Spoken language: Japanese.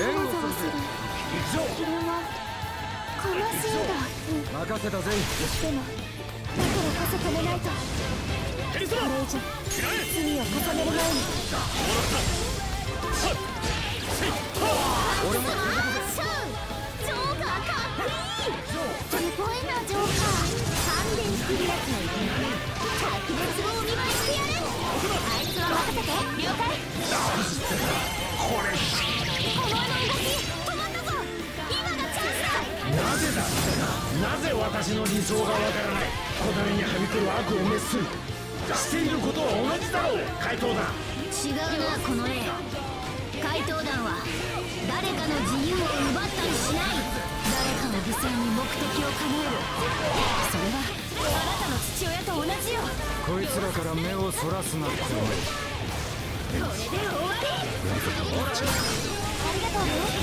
援護するぜ行くぞそれは悲しいんだ任せたぜでもだからこそ止めないとこれ以上罪を重ねる前に俺もジョーカーかっこいいすごいなジョーカー勘弁するやつはいけない白熱をお見舞いして。やるあいつは任せて了解ぜだ。なぜ私の理想がわからない。古代にはびこる悪を滅する。していることは同じだろう。怪盗だ。違うなこの例怪盗団は誰かの自由を奪ったりしない。誰かを犠牲に目的を叶えるそれはあなたの父親と同じよ。こいつらから目をそらすなってこれで終わり